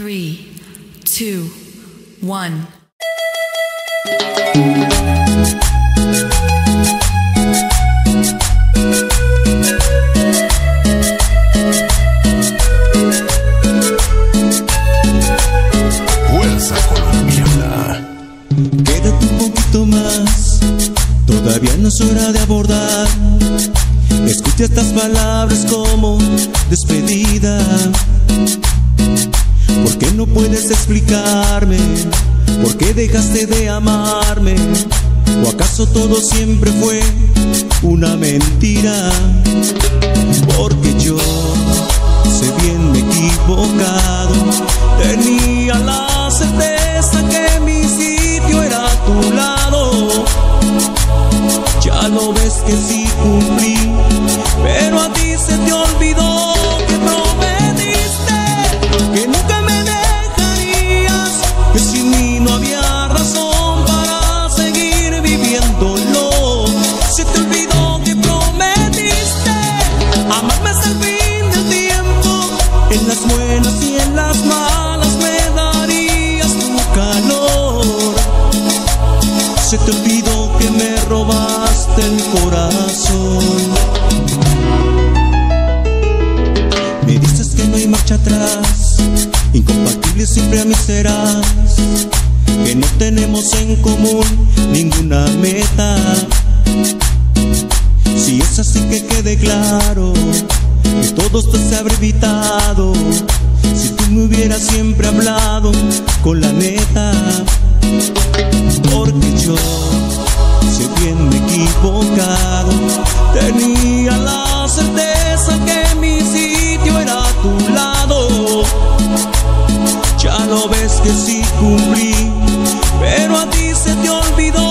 three, two, one. Fuerza colombiana. Quédate un poquito más, todavía no es hora de abordar. Escucha estas palabras como despedida. ¿Por qué no puedes explicarme? ¿Por qué dejaste de amarme? ¿O acaso todo siempre fue una mentira? Porque yo sé bien me he equivocado. Tenía la certeza que mi sitio era a tu lado. Ya lo ves que sí cumplí, siempre a mí serás. Que no tenemos en común ninguna meta. Si es así que quede claro que todo esto se habrá evitado. Si tú me hubieras siempre hablado con la neta porque yo sé bien me equivocado. Tenía la certeza que mi sitio era tu lado. Ya lo ves que sí cumplí, pero a ti se te olvidó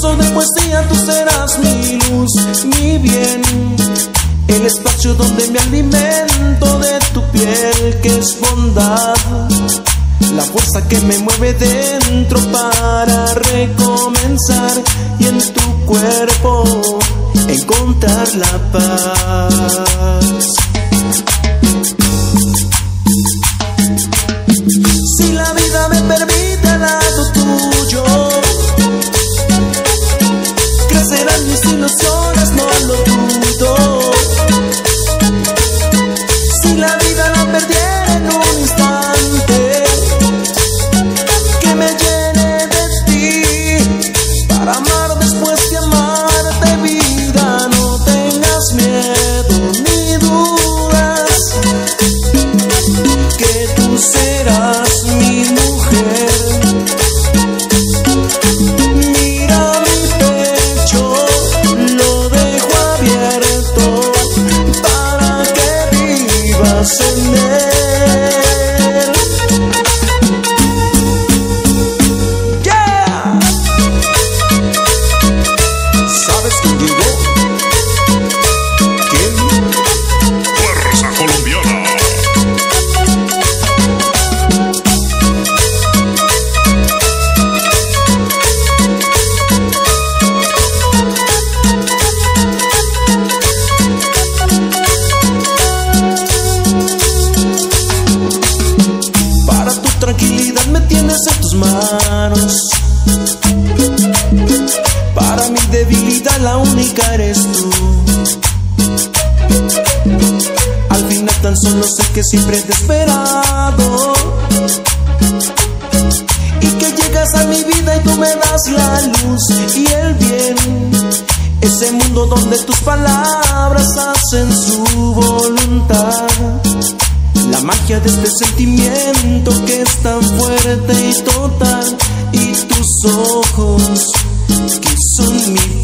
Trozo de poesía tú serás mi luz, mi bien. El espacio donde me alimento de tu piel que es bondad. La fuerza que me mueve dentro para recomenzar y en tu cuerpo encontrar la paz. Para mi debilidad la única eres tú. Al final tan solo sé que siempre te he esperado. Y que llegas a mi vida y tú me das la luz y el bien. Ese mundo donde tus palabras hacen su voluntad. La magia de este sentimiento que es tan fuerte y total ojos que son mi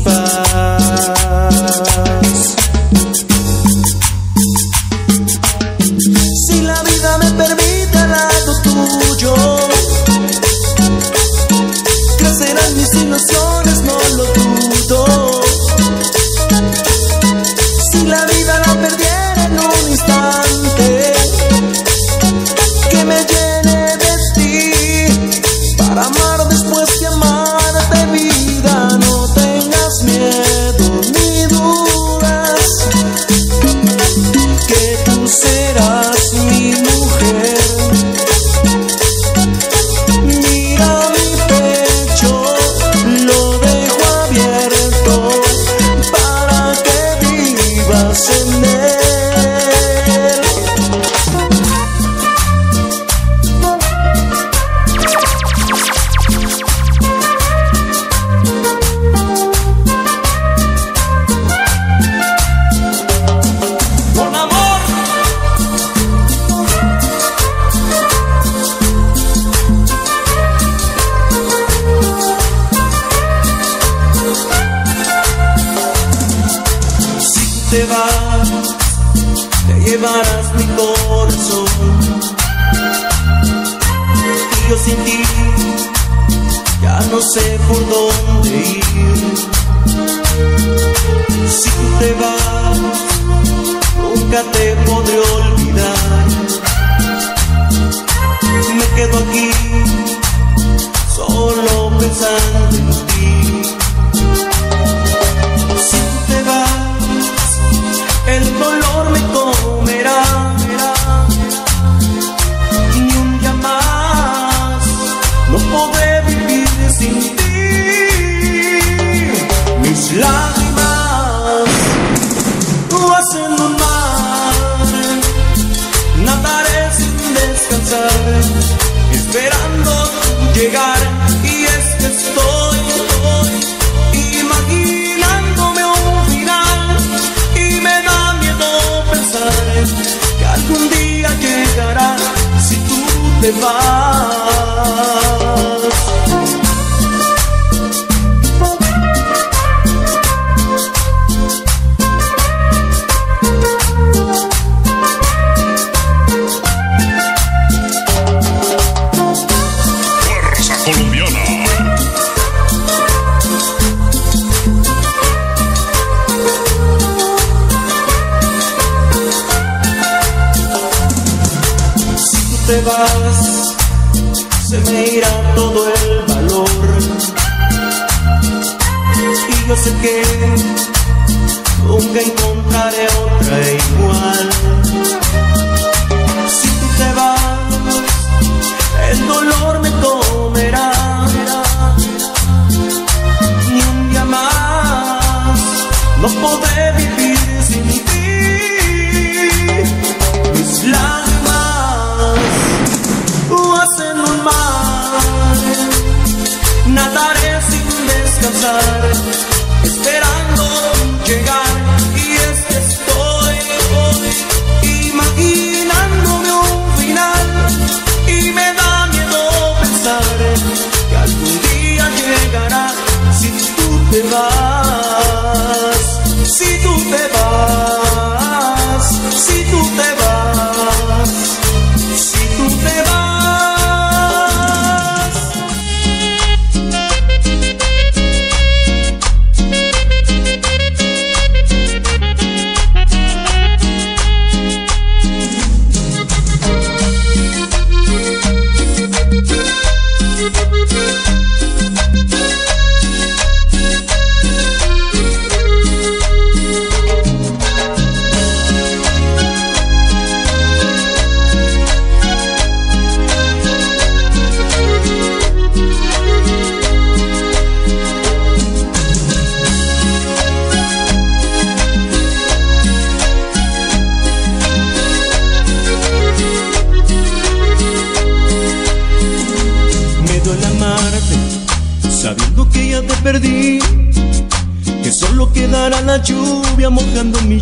colombiana. Si tú te vas, se me irá todo el valor. Y yo sé que nunca encontraré otra. love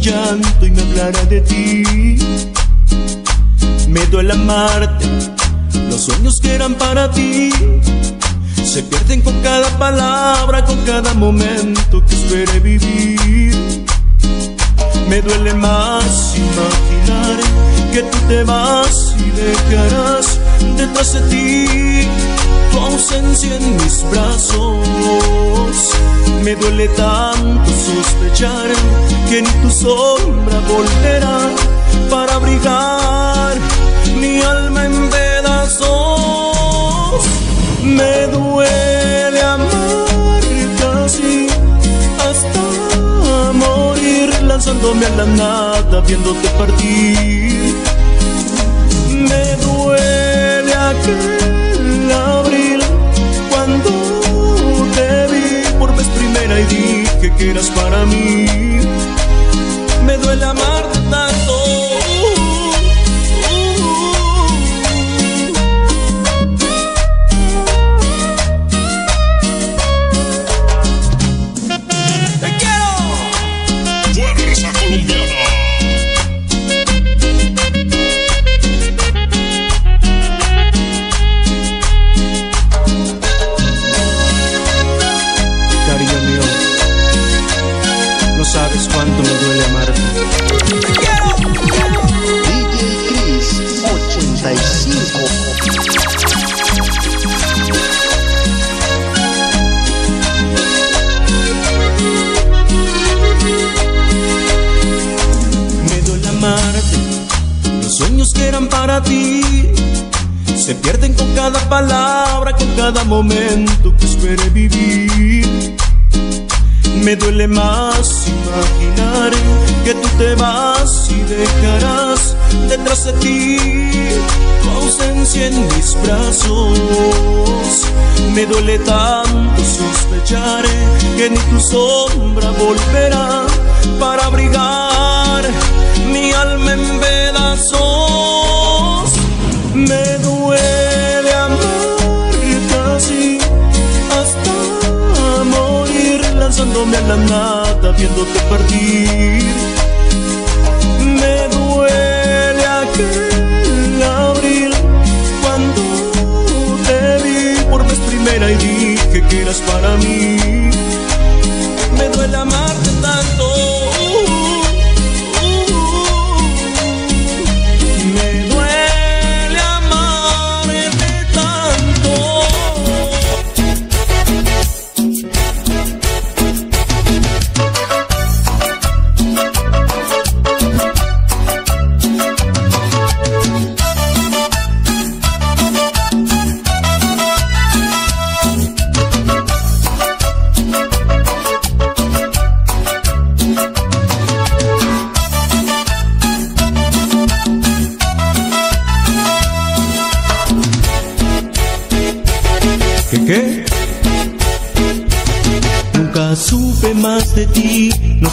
llanto y me hablará de ti. Me duele amarte, los sueños que eran para ti se pierden con cada palabra, con cada momento que esperé vivir. Me duele más imaginar que tú te vas y dejarás detrás de ti tu ausencia en mis brazos. Me duele tanto sospechar que ni tu sombra volverá para abrigar mi alma en pedazos. Me duele amarte así hasta morir lanzándome a la nada viéndote partir. Me duele aquel que eras para mí. Me duele amarte momento que esperé vivir. Me duele más imaginar que tú te vas y dejarás detrás de ti tu ausencia en mis brazos. Me duele tanto sospechar que ni tu sombra volverá para abrigar mi alma en pedazos. Lanzándome a la nada viéndote partir. Me duele aquel abril cuando te vi por vez primera y dije que eras para mí. Me duele amarte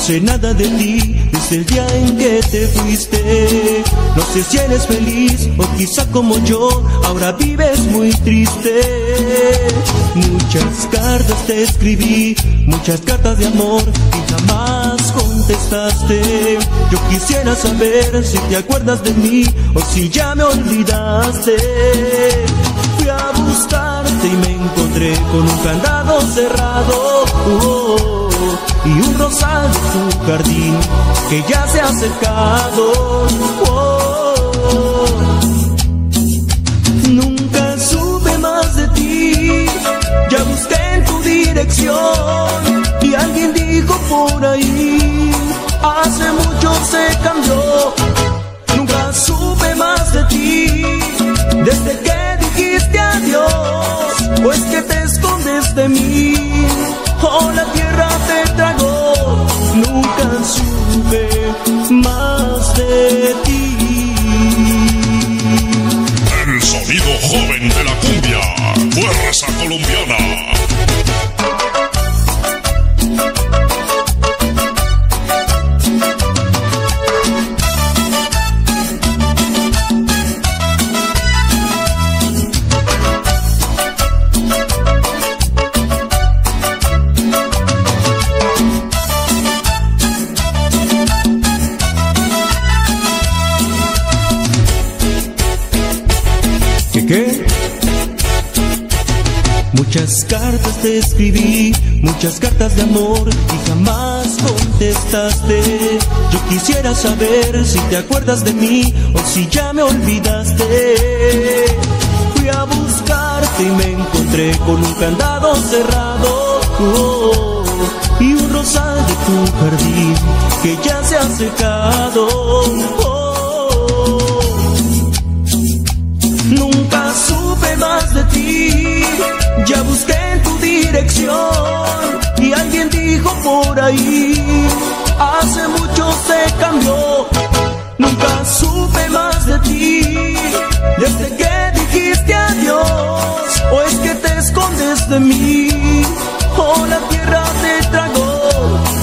sé nada de ti desde el día en que te fuiste. No sé si eres feliz o quizá como yo, ahora vives muy triste. Muchas cartas te escribí, muchas cartas de amor y jamás contestaste. Yo quisiera saber si te acuerdas de mí o si ya me olvidaste. Fui a buscarte y me encontré con un candado cerrado oh, y un rosal en tu jardín que ya se ha secado. oh. Nunca supe más de ti, ya busqué en tu dirección y alguien dijo por ahí, hace mucho se cambió. Nunca supe más de ti, desde que dijiste adiós, pues que te escondes de mí, o la tierra muchas cartas de amor y jamás contestaste. Yo quisiera saber si te acuerdas de mí o si ya me olvidaste. Fui a buscarte y me encontré con un candado cerrado. oh, y un rosal de tu jardín que ya se ha secado. oh. Nunca supe más de ti, ya busqué dirección y alguien dijo por ahí, hace mucho se cambió. Nunca supe más de ti, desde que dijiste adiós, o es que te escondes de mí, o la tierra te tragó.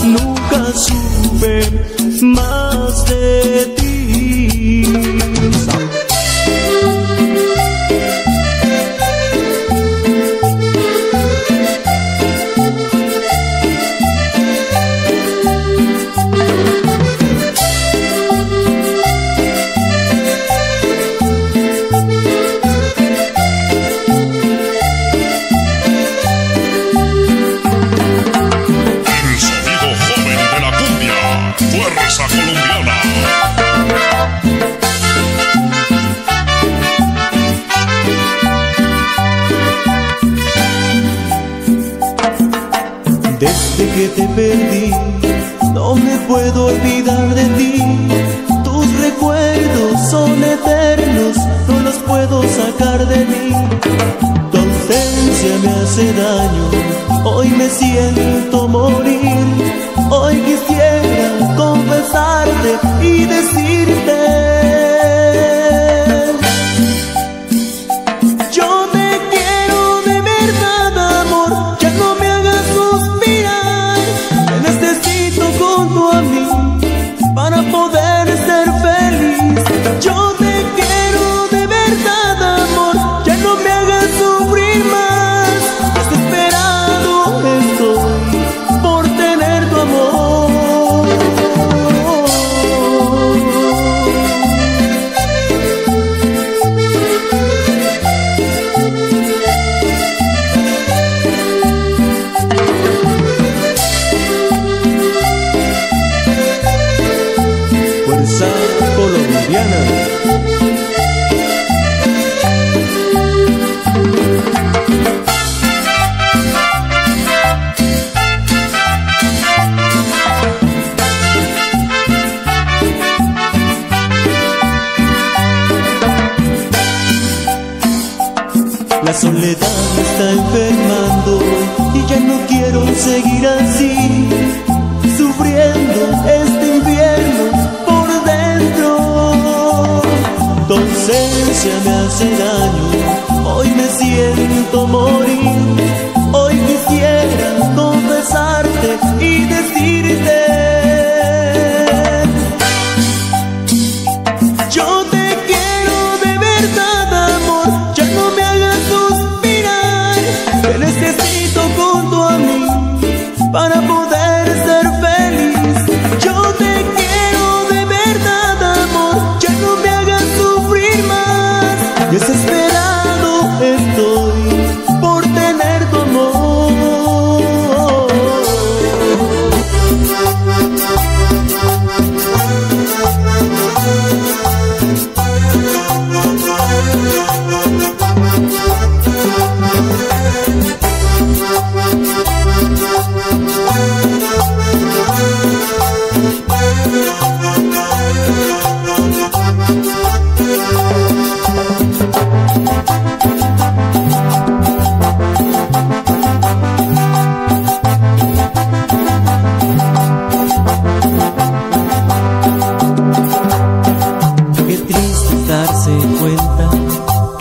Nunca supe más de ti.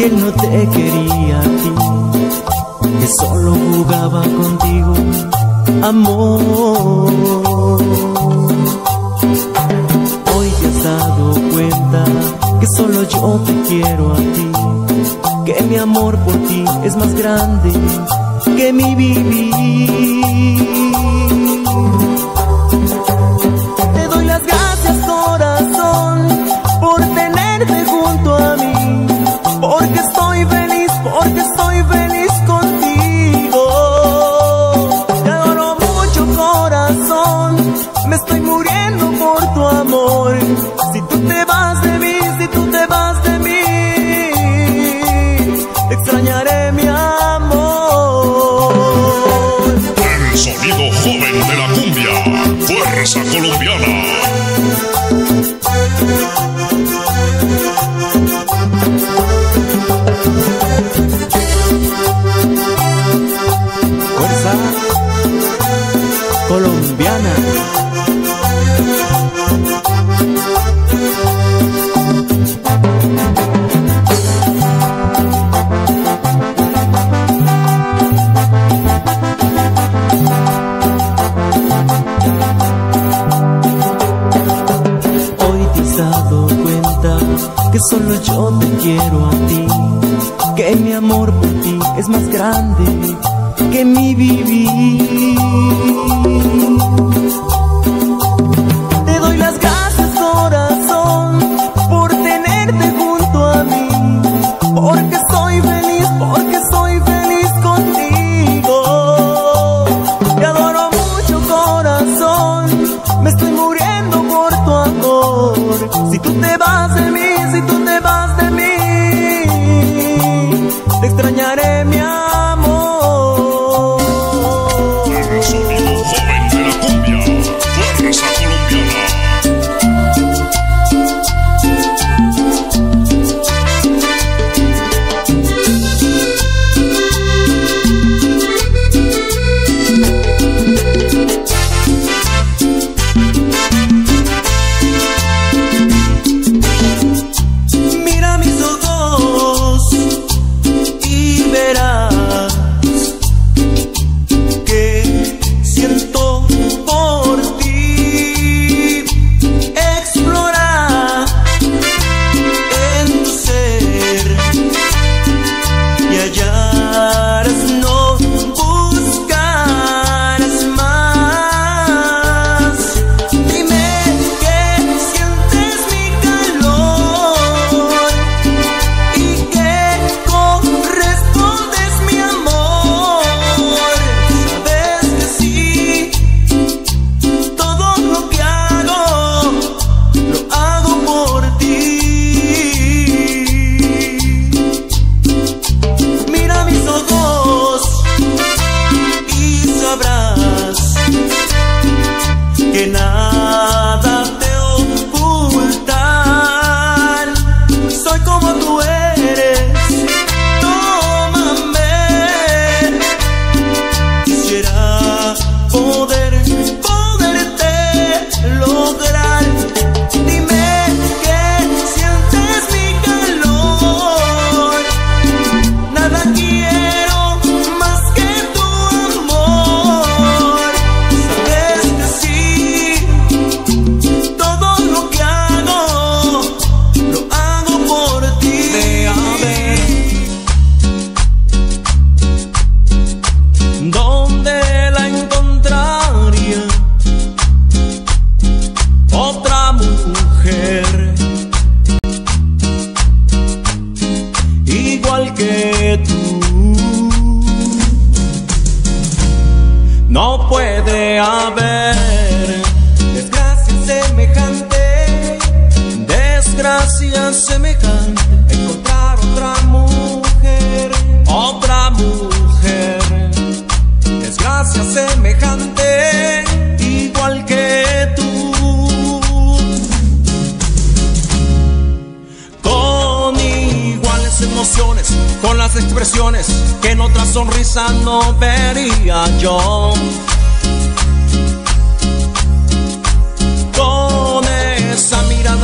Que no te quería a ti, que solo jugaba contigo, amor. Hoy te has dado cuenta que solo yo te quiero a ti, que mi amor por ti es más grande que mi vivir.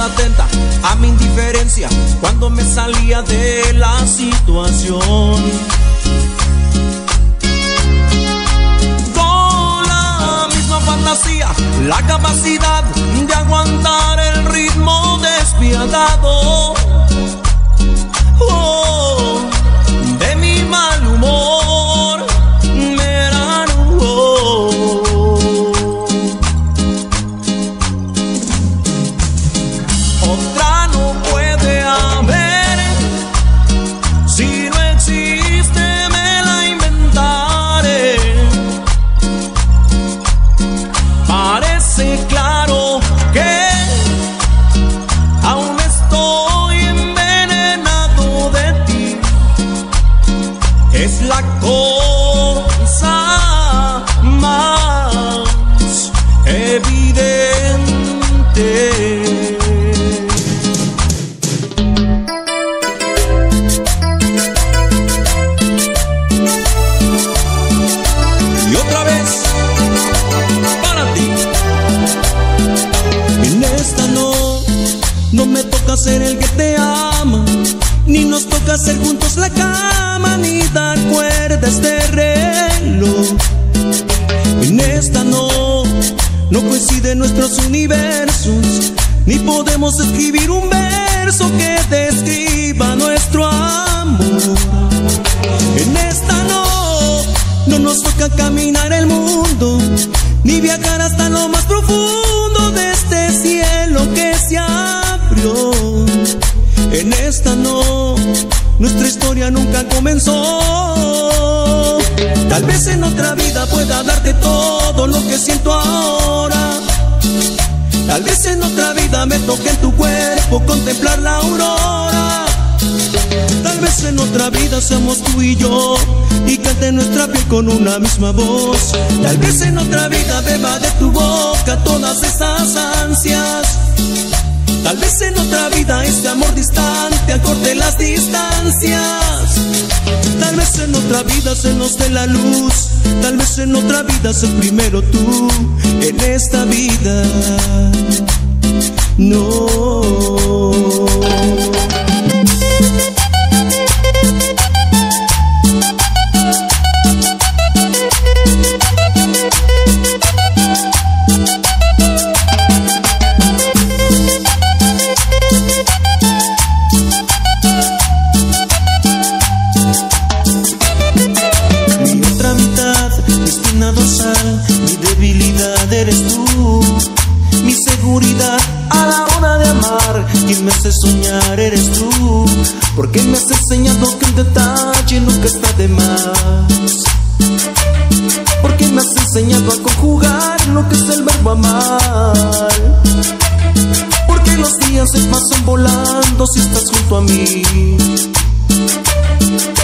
atenta a mi indiferencia cuando me salía de la situación. Con la misma fantasía, la capacidad de aguantar el ritmo despiadado coinciden nuestros universos, ni podemos escribir un verso que describa nuestro amor. En esta no, no nos toca caminar el mundo, ni viajar hasta lo más profundo de este cielo que se abrió. En esta no, nuestra historia nunca comenzó. Tal vez en otra vida pueda darte todo lo que siento ahora. Tal vez en otra vida me toque en tu cuerpo contemplar la aurora. Tal vez en otra vida seamos tú y yo y cante nuestra piel con una misma voz. Tal vez en otra vida beba de tu boca todas esas ansias. Tal vez en otra vida este amor distante acorte las distancias. Tal vez en otra vida se nos dé la luz. Tal vez en otra vida ser primero tú. En esta vida, no.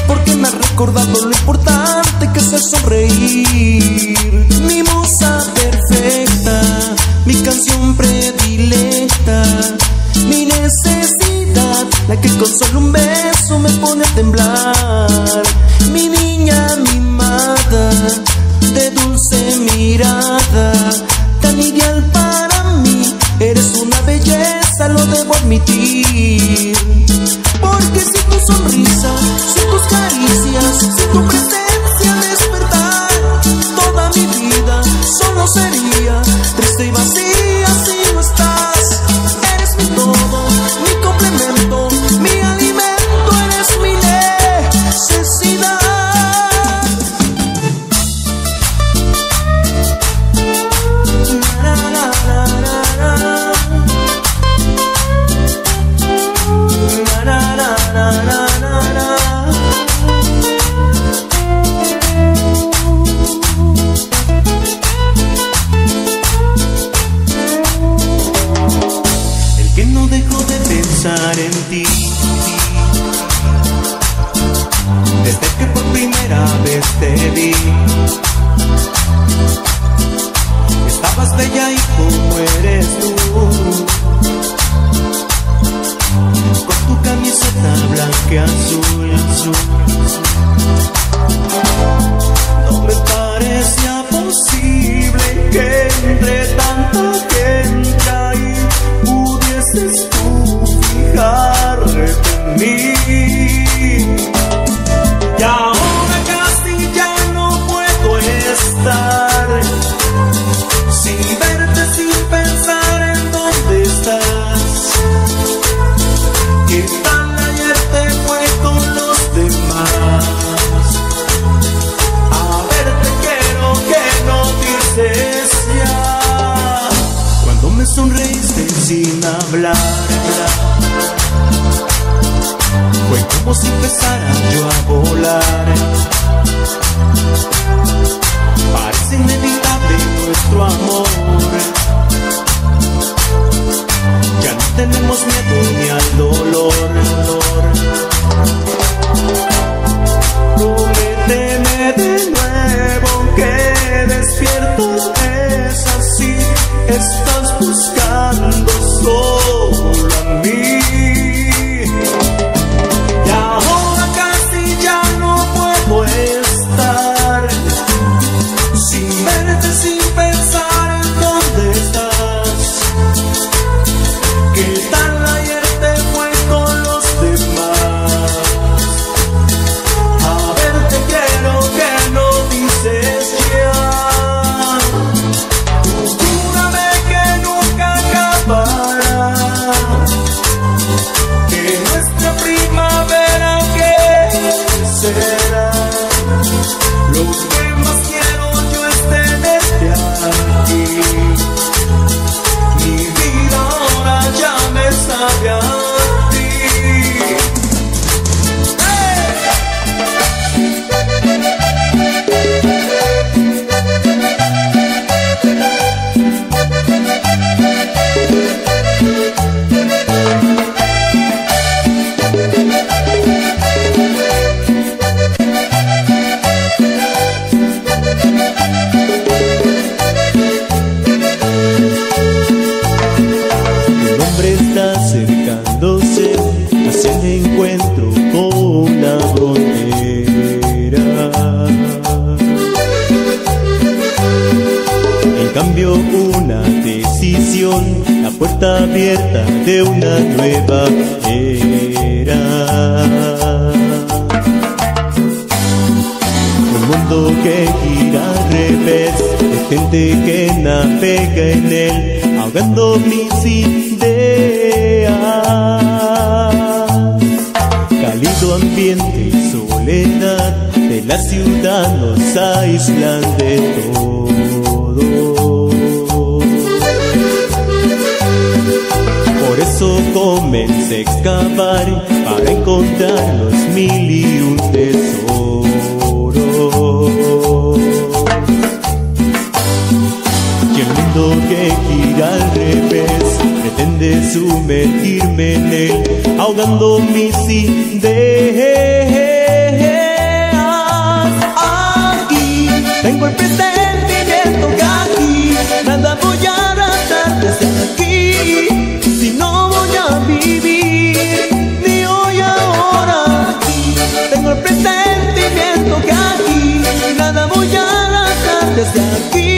Porque me has recordado lo importante que es el sonreír. Mi musa perfecta, mi canción predilecta, mi necesidad, la que con solo un beso me pone a temblar. ahogando mis ideas. Aquí tengo el presentimiento que aquí nada voy a tratar de aquí, si no voy a vivir ni hoy ahora. Aquí tengo el presentimiento que aquí nada voy a tratar de aquí.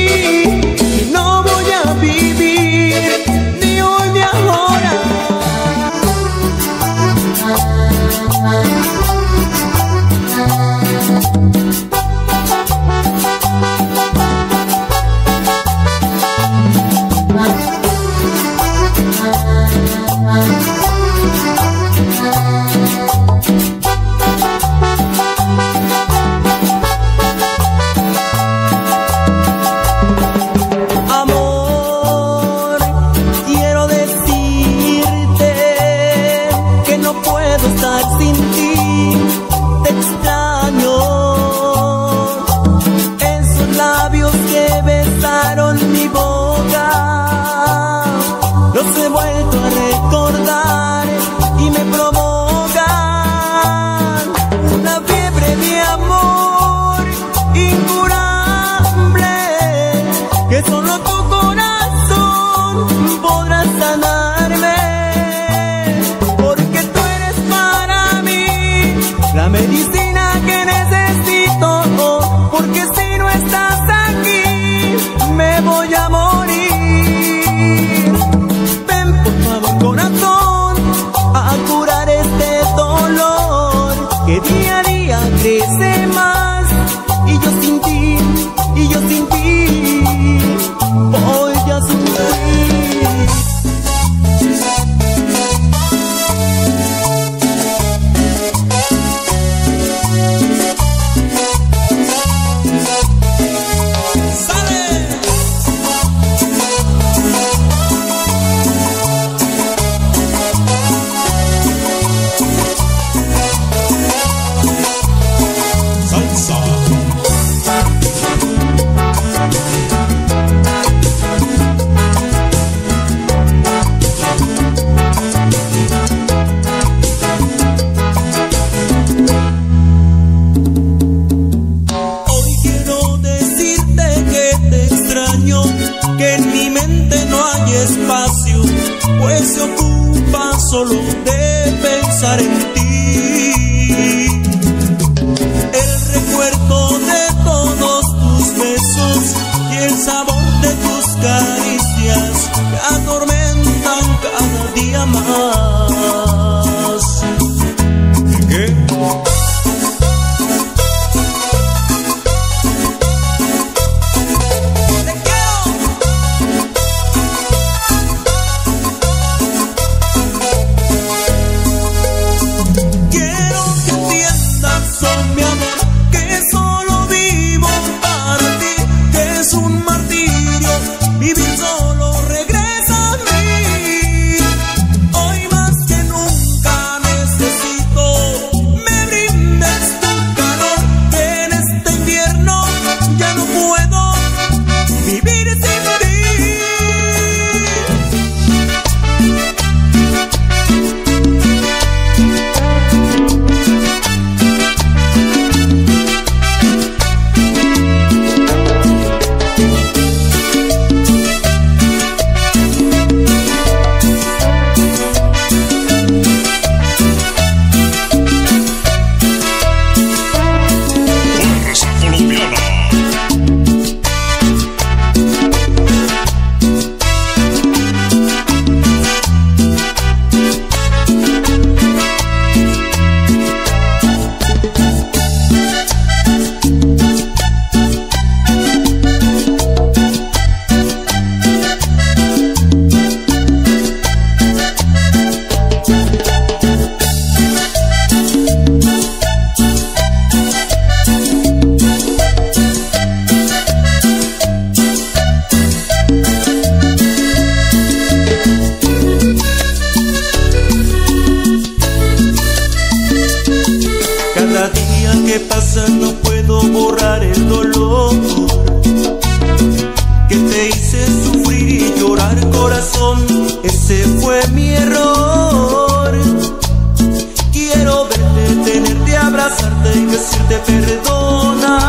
decirte perdona.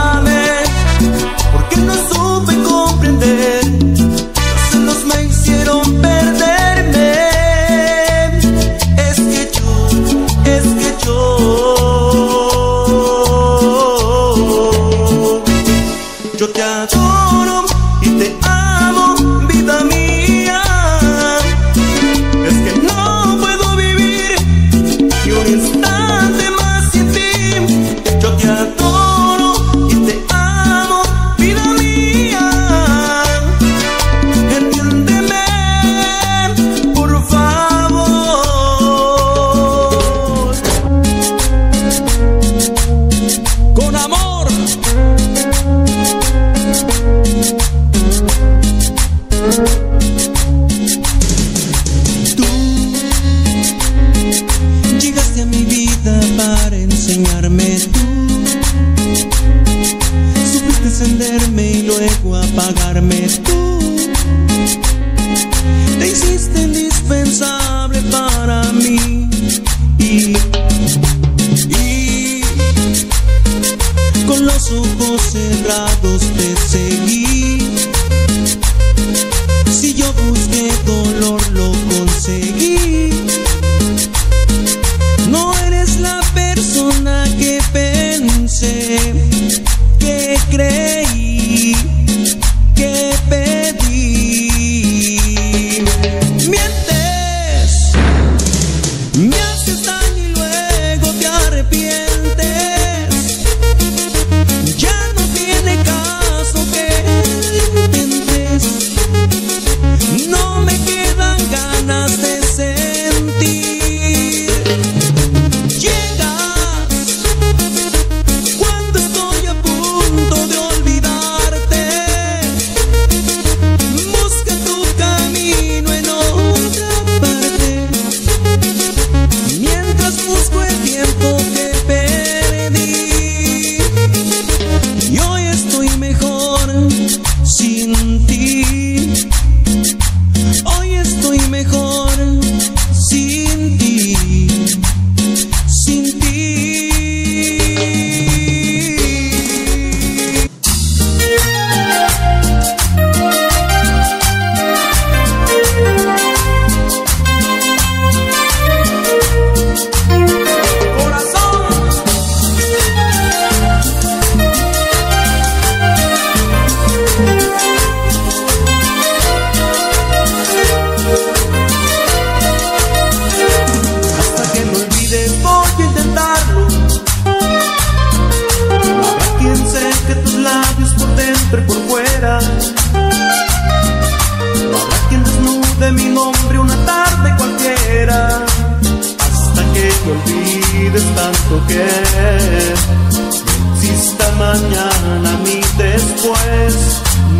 mañana ni después,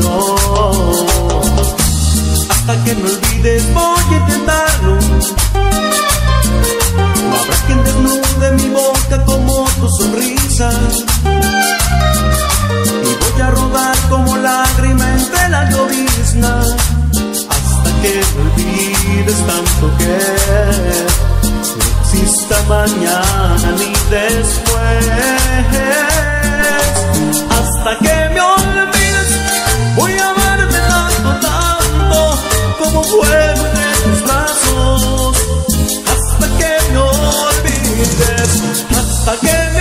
no. Hasta que me olvides voy a intentarlo. No habrá quien desnude mi boca como tu sonrisa. Y voy a rodar como lágrima entre la llovizna. Hasta que me olvides tanto que no exista mañana ni después hasta que me olvides. Voy a amarte tanto, tanto como fuego de tus brazos. Hasta que me olvides, hasta que me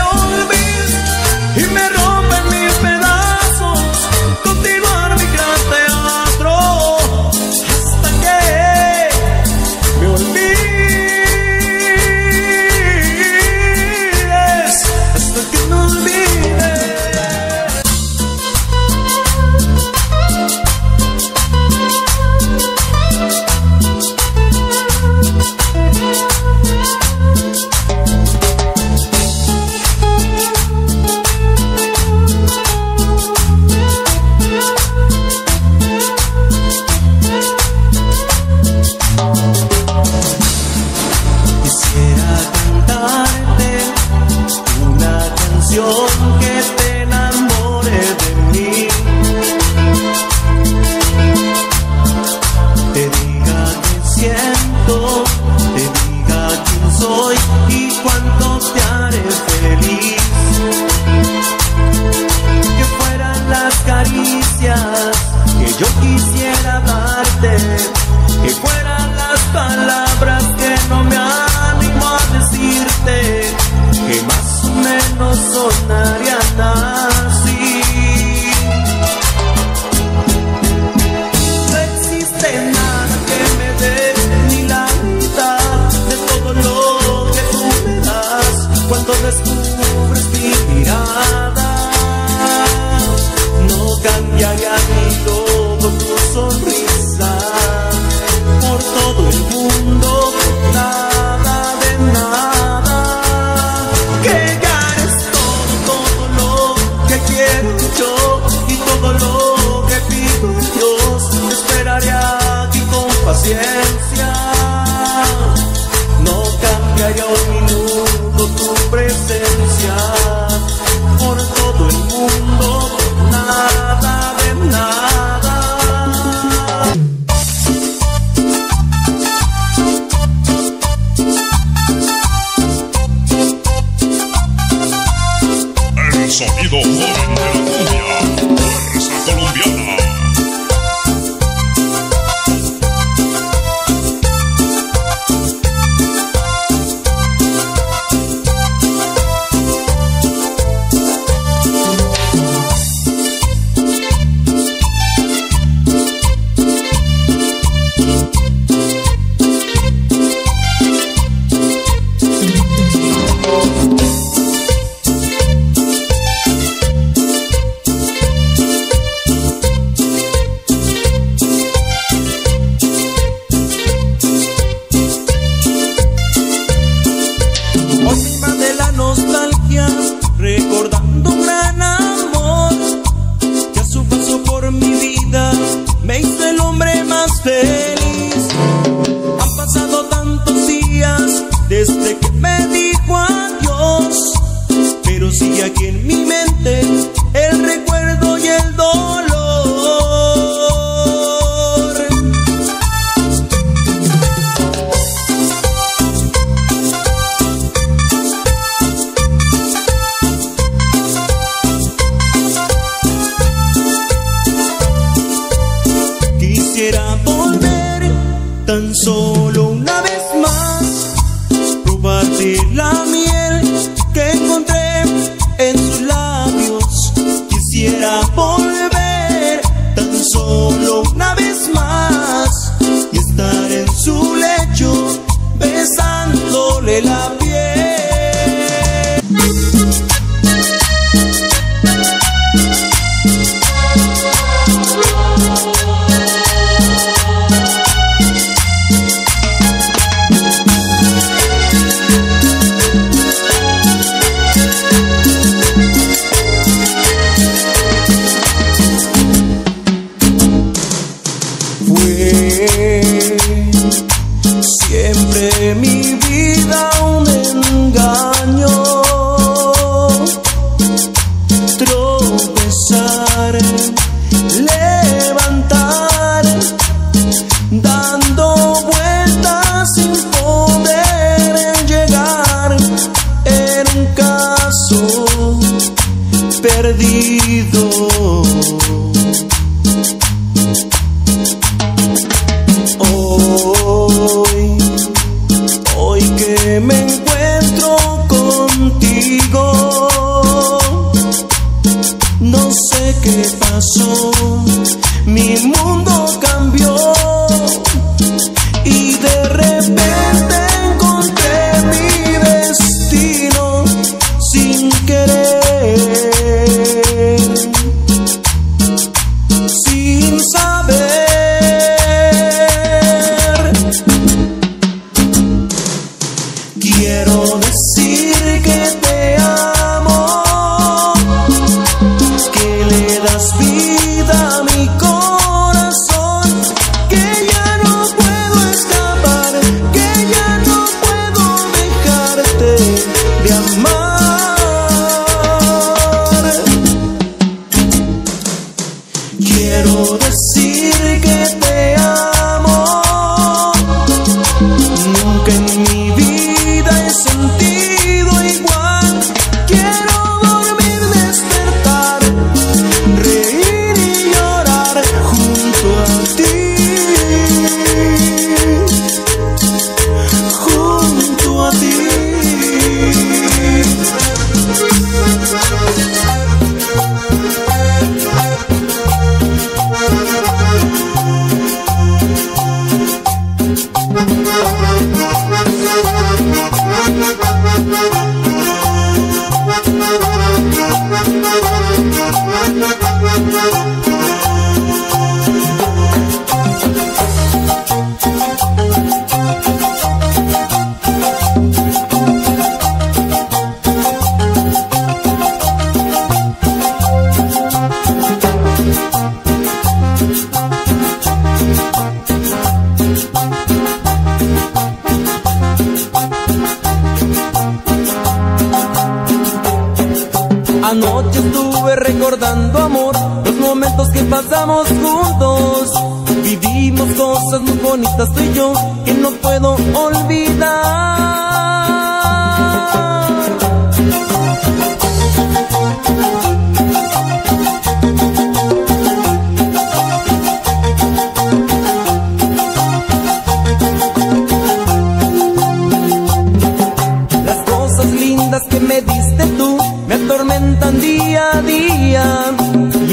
te diga quién soy y cuánto te haré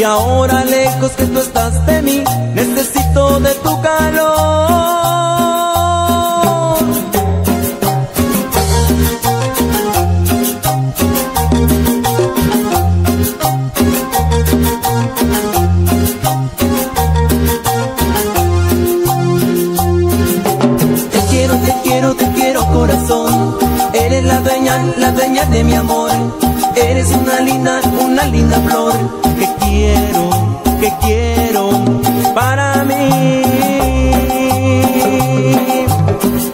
ahora lejos que tú estás de mí, necesito de tu calor. Te quiero, te quiero, te quiero corazón. Eres la dueña, la dueña de mi amor. Eres una linda, una linda flor. Que quiero, que quiero para mí.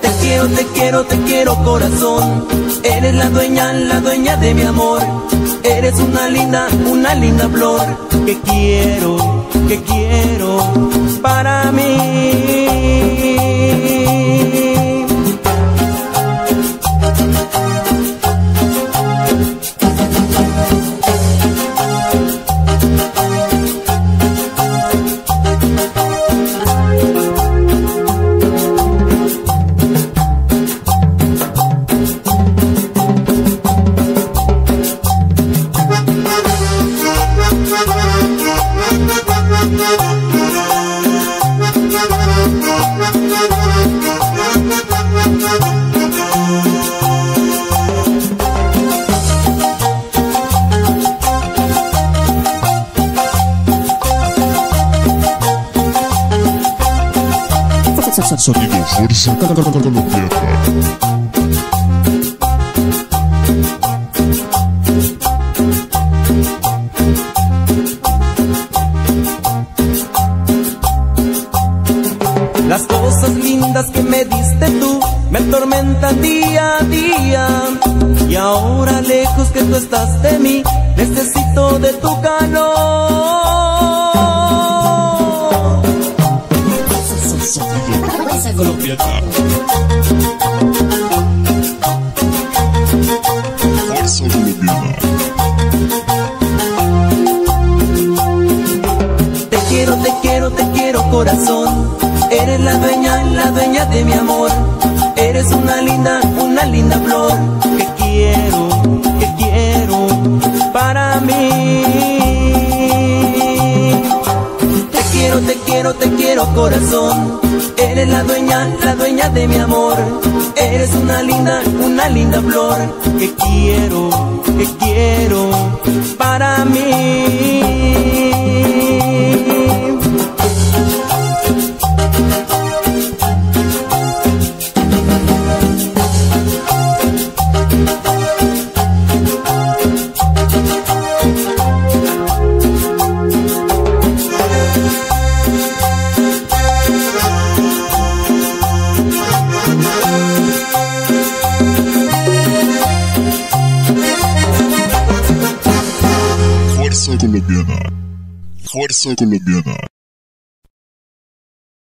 Te quiero, te quiero, te quiero corazón. Eres la dueña, la dueña de mi amor. Eres una linda, una linda flor. Que quiero, que quiero para mí. Sonido Fuerza Colombiana. Las cosas lindas que me diste tú me atormentan día a día. Y ahora lejos que tú estás de mí, necesito de tu calor. Te quiero, te quiero, te quiero corazón. Eres la dueña, la dueña de mi amor. Eres una linda, una linda flor. Que quiero, que quiero para mí. Te quiero, te quiero, te quiero corazón. Eres la dueña, la dueña de mi amor. Eres una linda, una linda flor. Que quiero, que quiero Fuerza Colombiana. Fuerza Colombiana.